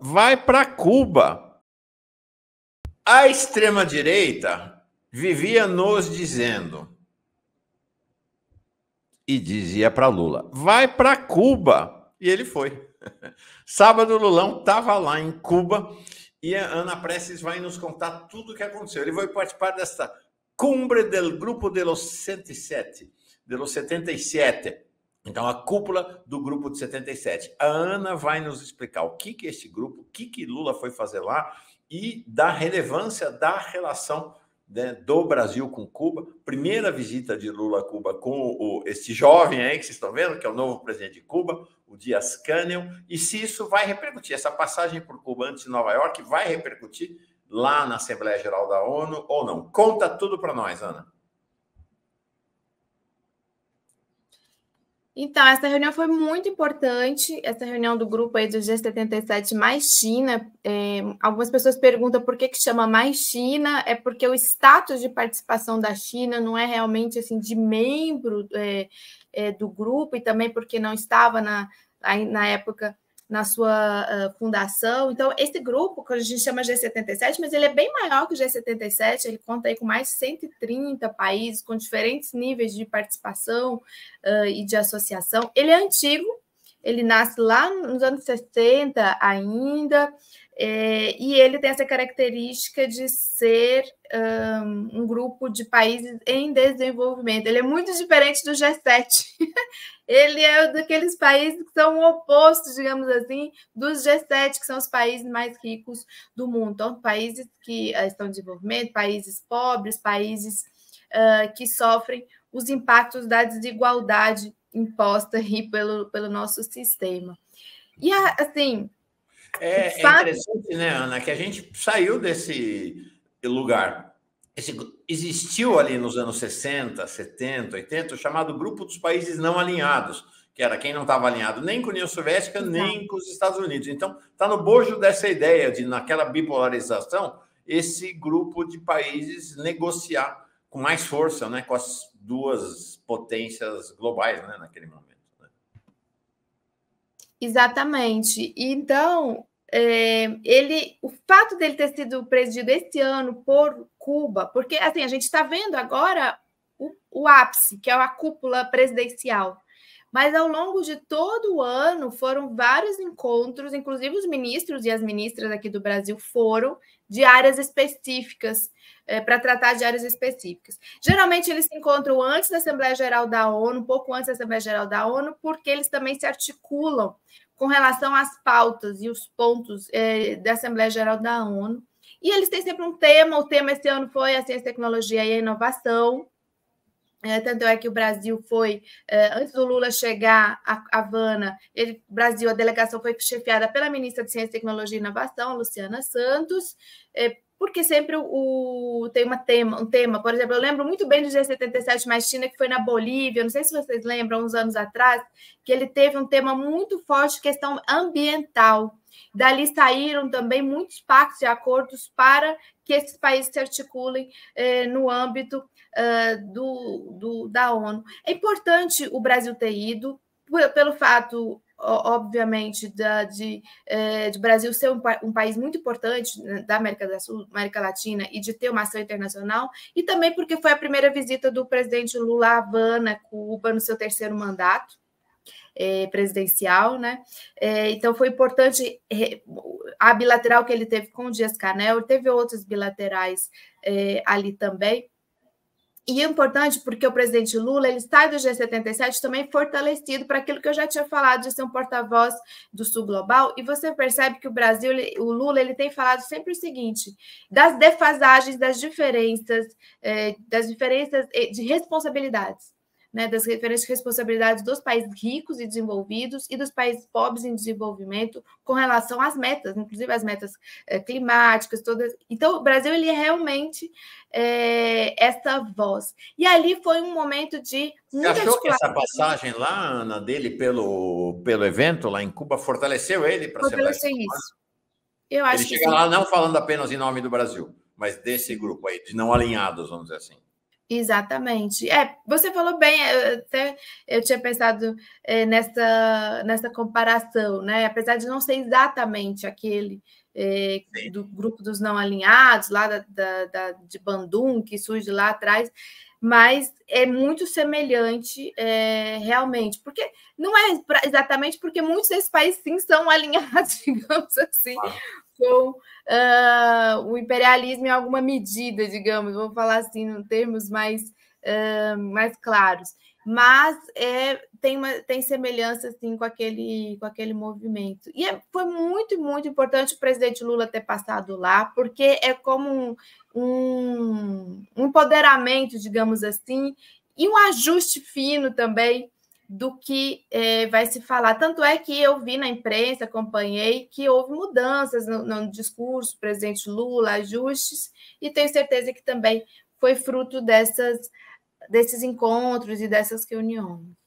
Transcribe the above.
vai para Cuba. A extrema-direita vivia nos dizendo e dizia para Lula: vai para Cuba. E ele foi. Sábado, Lulão estava lá em Cuba e a Ana Prestes vai nos contar tudo o que aconteceu. Ele vai participar desta cumbre del grupo de los 107, de los 77. Então, a cúpula do grupo de 77. A Ana vai nos explicar o que, que é esse grupo, o que, que Lula foi fazer lá e da relevância da relação né, do Brasil com Cuba. Primeira visita de Lula a Cuba com o, esse jovem aí que vocês estão vendo, que é o novo presidente de Cuba, o Dias Canel, e se isso vai repercutir, essa passagem por Cuba antes de Nova York vai repercutir lá na Assembleia Geral da ONU ou não? Conta tudo para nós, Ana. Então, essa reunião foi muito importante, essa reunião do grupo aí do G77 mais China. É, algumas pessoas perguntam por que, que chama mais China, é porque o status de participação da China não é realmente assim de membro é, é, do grupo, e também porque não estava na, na época na sua uh, fundação. Então, esse grupo, que a gente chama G77, mas ele é bem maior que o G77, ele conta aí com mais de 130 países, com diferentes níveis de participação uh, e de associação. Ele é antigo, ele nasce lá nos anos 60 ainda, é, e ele tem essa característica de ser um, um, grupo de países em desenvolvimento. Ele é muito diferente do G7. ele é daqueles países que são opostos, digamos assim, dos G7, que são os países mais ricos do mundo. Então, países que uh, estão em desenvolvimento, países pobres, países uh, que sofrem os impactos da desigualdade imposta aí pelo, pelo nosso sistema. E assim, é, é interessante, né, Ana, que a gente saiu desse lugar. Esse, existiu ali nos anos 60, 70, 80, o chamado Grupo dos Países Não Alinhados, que era quem não estava alinhado nem com a União Soviética, nem com os Estados Unidos. Então, está no bojo dessa ideia de, naquela bipolarização, esse grupo de países negociar com mais força né, com as duas potências globais né, naquele momento. Exatamente. Então, é, ele, o fato dele ter sido presidido este ano por Cuba, porque assim a gente está vendo agora o, o, ápice, que é a cúpula presidencial. Mas ao longo de todo o ano foram vários encontros, inclusive os ministros e as ministras aqui do Brasil foram de áreas específicas, é, para tratar de áreas específicas. Geralmente eles se encontram antes da Assembleia Geral da ONU, um pouco antes da Assembleia Geral da ONU, porque eles também se articulam com relação às pautas e os pontos é, da Assembleia Geral da ONU. E eles têm sempre um tema, o tema esse ano foi a ciência, tecnologia e a inovação. É, tanto é que o Brasil foi, é, antes do Lula chegar a Havana, ele, Brasil, a delegação foi chefiada pela ministra de Ciência, Tecnologia e Inovação, Luciana Santos, é, porque sempre o, tem uma tema, um tema, por exemplo, eu lembro muito bem do G77 mais China, que foi na Bolívia, não sei se vocês lembram, uns anos atrás, que ele teve um tema muito forte, questão ambiental. Dali saíram também muitos pactos e acordos para que esses países se articulem eh, no âmbito eh, do, do, da ONU. É importante o Brasil ter ido, pelo fato obviamente, da, de, é, de Brasil ser um, um, país muito importante né, da América do Sul, América Latina, e de ter uma ação internacional, e também porque foi a primeira visita do presidente Lula à Havana, Cuba, no seu terceiro mandato. É, presidencial, né? É, então foi importante a bilateral que ele teve com o Dias Canel, teve outras bilaterais é, ali também, e é importante porque o presidente Lula ele sai do G77 também fortalecido para aquilo que eu já tinha falado de ser um porta-voz do Sul Global. E você percebe que o Brasil, o Lula, ele tem falado sempre o seguinte: das defasagens, das diferenças, é, das diferenças eh, de responsabilidades né, das diferentes responsabilidades dos países ricos e desenvolvidos e dos países pobres em desenvolvimento com relação às metas, inclusive as metas é, climáticas, todas. Então, o Brasil ele é realmente é, essa voz. E ali foi um momento de. Você achou que essa passagem lá, Ana, dele pelo, pelo evento lá em Cuba fortaleceu ele para ser isso. Eu acho ele chega lá não falando apenas em nome do Brasil, mas desse grupo aí, de não alinhados, vamos dizer assim. Exatamente. É, você falou bem, eu, até eu tinha pensado é, nessa, nessa comparação, né? Apesar de não ser exatamente aquele é, do grupo dos não alinhados, lá da, da, da, de Bandung, que surge lá atrás, mas é muito semelhante é, realmente, porque não é exatamente porque muitos desses países sim são alinhados, digamos assim, ah. Com uh, o imperialismo em alguma medida, digamos, vou falar assim, em termos mais, uh, mais claros. Mas é, tem, uma, tem semelhança assim, com, aquele, com aquele movimento. E é, foi muito, muito importante o presidente Lula ter passado lá, porque é como um, um empoderamento, digamos assim, e um ajuste fino também do que é, vai se falar. Tanto é que eu vi na imprensa, acompanhei, que houve mudanças no, no discurso do presidente Lula, ajustes, e tenho certeza que também foi fruto dessas, desses encontros e dessas reuniões.